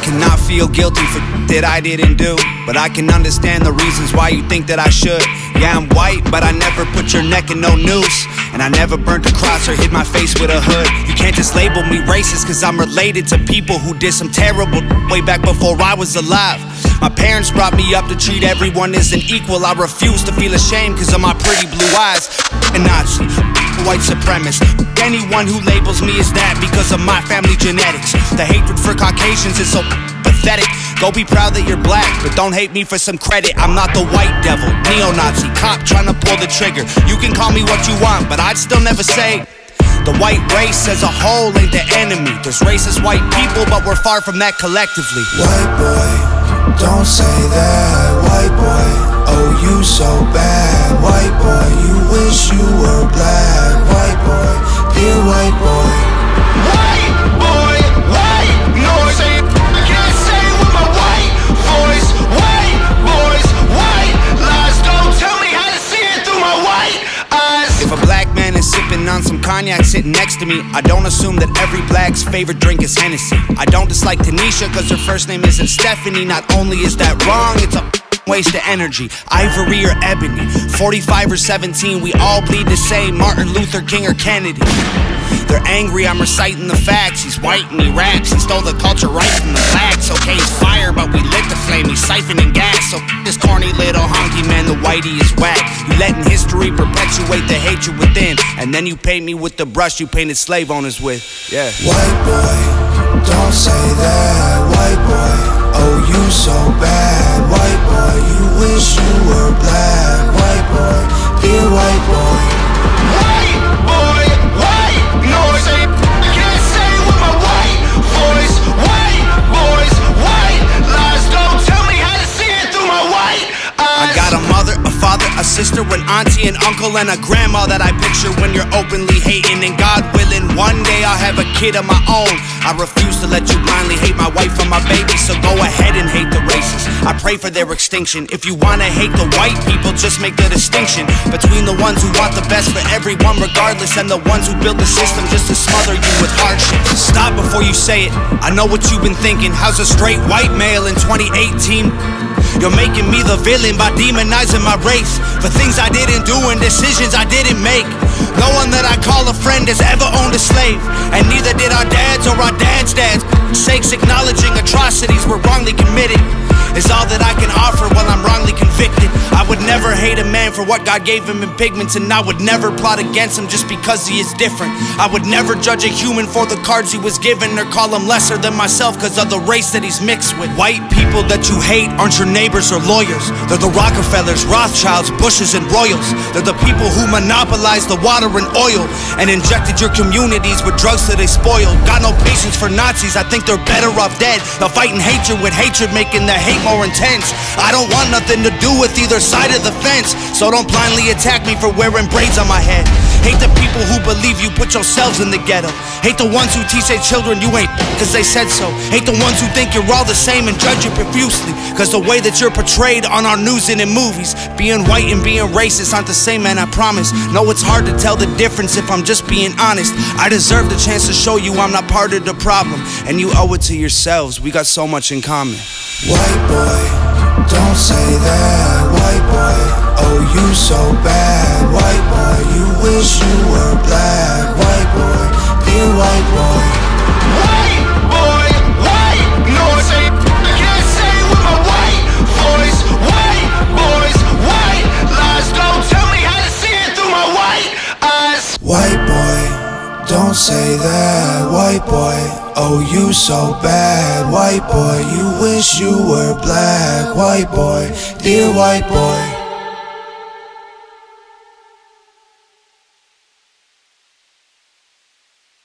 cannot feel guilty for that I didn't do. But I can understand the reasons why you think that I should. Yeah, I'm white, but I never put your neck in no noose. And I never burnt a cross or hid my face with a hood. You can't just label me racist, cause I'm related to people who did some terrible way back before I was alive. My parents brought me up to treat everyone as an equal. I refuse to feel ashamed cause of my pretty blue eyes. And Nazi, white supremacist. Anyone who labels me as that because of my family genetics. The hatred for Caucasians is so pathetic. Go be proud that you're black, but don't hate me for some credit. I'm not the white devil, neo Nazi, cop trying to pull the trigger. You can call me what you want, but I'd still never say. The white race as a whole ain't the enemy. There's racist white people, but we're far from that collectively. White boy, don't say that. White boy, you so bad. White boy, you wish you were black. White boy, dear white boy. White boy, white noise. I can't say with my white voice. White boys, white lies. Don't tell me how to see it through my white eyes. If a black man is sipping on some cognac sitting next to me, I don't assume that every black's favorite drink is Hennessy. I don't dislike Tanisha cause her first name isn't Stephanie. Not only is that wrong, it's a waste of energy. Ivory or ebony, 45 or 17, we all bleed the same. Martin Luther King or Kennedy. They're angry, I'm reciting the facts. He's white and he raps. He stole the culture right from the blacks. Okay, he's fire, but we lit the flame. He's siphoning gas. So this corny little honky man, the whitey is whack. You letting history perpetuate the hatred within. And then you paint me with the brush you painted slave owners with. Yeah. White boy, don't say that. Auntie, and uncle, and a grandma that I picture when you're openly hating. And God willing, one day I'll have a kid of my own. I refuse to let you blindly hate my wife and my baby, so go ahead and hate the races. I pray for their extinction. If you wanna hate the white people, just make the distinction between the ones who want the best for everyone, regardless, and the ones who build the system just to smother you with hardship. Stop before you say it. I know what you've been thinking. How's a straight white male in 2018? You're making me the villain by demonizing my race for things I didn't do and decisions I didn't make. No one that I call a friend has ever owned a slave, and neither did our dads or our dads' dads. Sakes acknowledging atrocities were wrongly committed is all that I can offer while I'm wrongly convicted. I would never hate a man for what God gave him in pigments, and I would never plot against him just because he is different. I would never judge a human for the cards he was given or call him lesser than myself because of the race that he's mixed with. White people that you hate aren't your neighbors or lawyers. They're the Rockefellers, Rothschilds, Bushes, and Royals. They're the people who monopolized the water and oil and injected your communities with drugs that they spoiled. Got no patience for Nazis, I think they're better off dead. They're fighting hatred with hatred, making the hate more intense. I don't want nothing to do with either side of the fence, so don't blindly attack me for wearing braids on my head. Hate the people who believe you put yourselves in the ghetto. Hate the ones who teach their children you ain't cause they said so. Hate the ones who think you're all the same and judge you profusely. Cause the way that you're portrayed on our news and in movies, being white and being racist aren't the same, man, I promise. No, it's hard to tell the difference if I'm just being honest. I deserve the chance to show you I'm not part of the problem. And you owe it to yourselves. We got so much in common. White boy, don't say that. White boy, oh you so bad. White White boy, don't say that. White boy, oh you so bad. White boy, you wish you were black. White boy, dear white boy.